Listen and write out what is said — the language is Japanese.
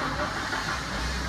ハハハハ!